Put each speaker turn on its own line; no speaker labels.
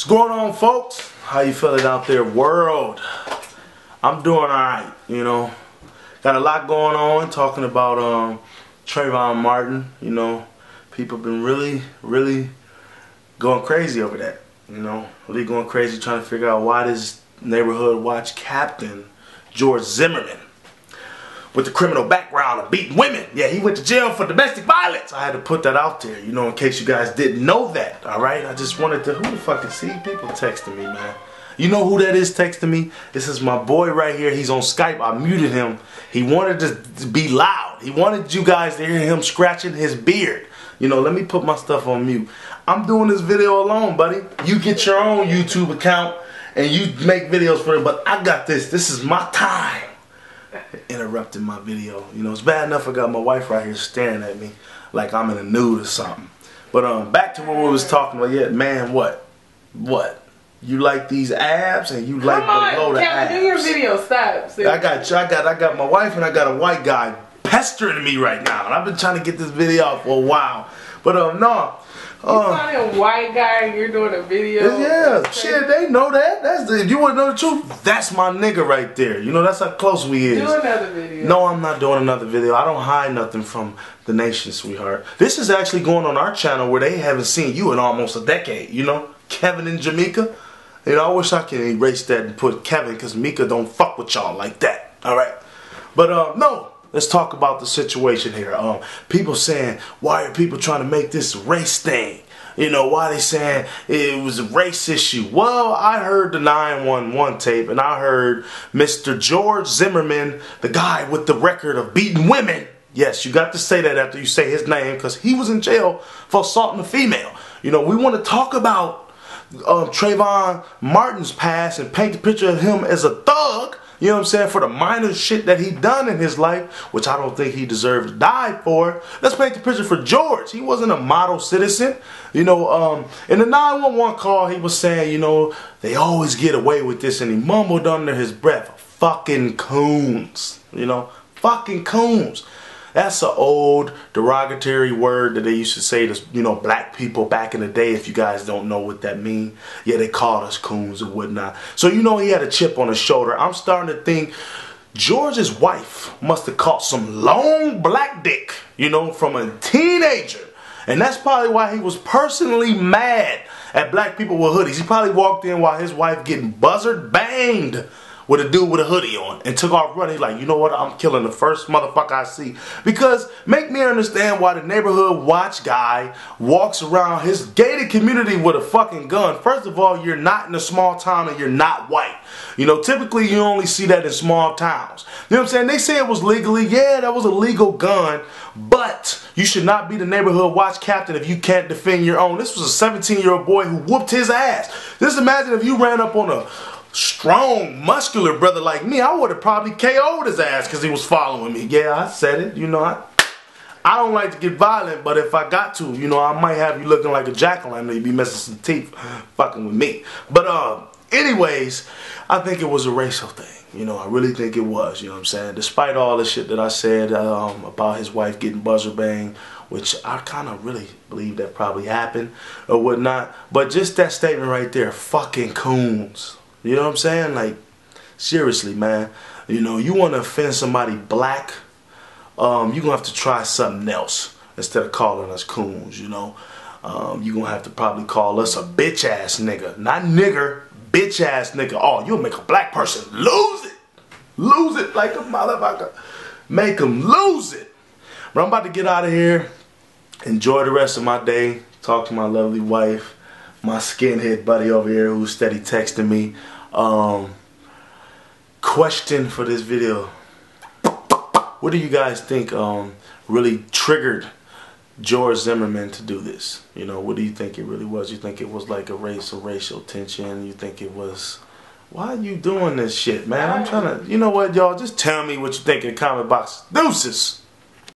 What's going on, folks? How you feeling out there, world? I'm doing all right. You know, got a lot going on. Talking about um, Trayvon Martin. You know, people been really, really going crazy over that. You know, really going crazy trying to figure out why this neighborhood watch captain George Zimmerman with the criminal background of beating women. Yeah, he went to jail for domestic violence. I had to put that out there, you know, in case you guys didn't know that, all right? I just wanted to, who the fuck is, see, people texting me, man. You know who that is texting me? This is my boy right here. He's on Skype. I muted him. He wanted to be loud. He wanted you guys to hear him scratching his beard. You know, let me put my stuff on mute. I'm doing this video alone, buddy. You get your own YouTube account and you make videos for it, but I got this. This is my time interrupting my video. You know, it's bad enough I got my wife right here staring at me like I'm in a nude or something. But um, back to what we was talking about. Yeah, man, what, what? You like these abs and you like
Come
below
on,
the
Kevin,
abs.
do your video. Stop.
I got, I got, I got my wife and I got a white guy pestering me right now, and I've been trying to get this video out for a while. But um, no.
You
Uh,
find a white guy and you're doing a video.
yeah, shit, they know that. That's the, if you want to know the truth, that's my nigga right there. You know, that's how close we is.
Do another video.
No, I'm not doing another video. I don't hide nothing from the nation, sweetheart. This is actually going on our channel where they haven't seen you in almost a decade. You know, Kevin and Jermika. You know, I wish I could erase that and put Kevin because Mika don't fuck with y'all like that. All right, but uh, no. Let's talk about the situation here. Um, people saying, why are people trying to make this race thing? You know, why they saying it was a race issue? Well, I heard the 911 tape and I heard Mr. George Zimmerman, the guy with the record of beating women. Yes, you got to say that after you say his name because he was in jail for assaulting a female. You know, we want to talk about um, Trayvon Martin's past and paint the picture of him as a thug. You know what I'm saying? For the minor shit that he done in his life, which I don't think he deserved to die for. Let's paint the picture for George. He wasn't a model citizen. You know, um, in the 911 call, he was saying, you know, they always get away with this, and he mumbled under his breath, fucking coons. You know, fucking coons. That's an old derogatory word that they used to say to you know black people back in the day. If you guys don't know what that mean, yeah, they called us coons and whatnot. So you know he had a chip on his shoulder. I'm starting to think George's wife must have caught some long black dick, you know, from a teenager, and that's probably why he was personally mad at black people with hoodies. He probably walked in while his wife getting buzzard banged with a dude with a hoodie on and took off running like, you know what, I'm killing the first motherfucker I see. Because make me understand why the neighborhood watch guy walks around his gated community with a fucking gun. First of all, you're not in a small town and you're not white. You know, typically you only see that in small towns. You know what I'm saying? They say it was legally. Yeah, that was a legal gun. But you should not be the neighborhood watch captain if you can't defend your own. This was a 17 year old boy who whooped his ass. Just imagine if you ran up on a strong, muscular brother like me, I would have probably KO'd his ass because he was following me. Yeah, I said it. You know, I, I don't like to get violent, but if I got to, you know, I might have you looking like a jackal and You'd be missing some teeth fucking with me. But, uh, anyways, I think it was a racial thing. You know, I really think it was, you know what I'm saying? Despite all the shit that I said um, about his wife getting buzzer bang, which I kind of really believe that probably happened or whatnot. But just that statement right there, fucking coons. You know what I'm saying? Like, seriously, man. You know, you want to offend somebody black, um, you're going to have to try something else instead of calling us coons, you know. Um, you're going to have to probably call us a bitch ass nigga. Not nigger, bitch ass nigga. Oh, you'll make a black person lose it. Lose it like a motherfucker. Make them lose it. But I'm about to get out of here. Enjoy the rest of my day. Talk to my lovely wife my skinhead buddy over here who's steady texting me. Um, question for this video. What do you guys think um, really triggered George Zimmerman to do this? You know, what do you think it really was? You think it was like a race or racial tension? You think it was... Why are you doing this shit, man? I'm trying to... You know what, y'all? Just tell me what you think in the comment box. Deuces!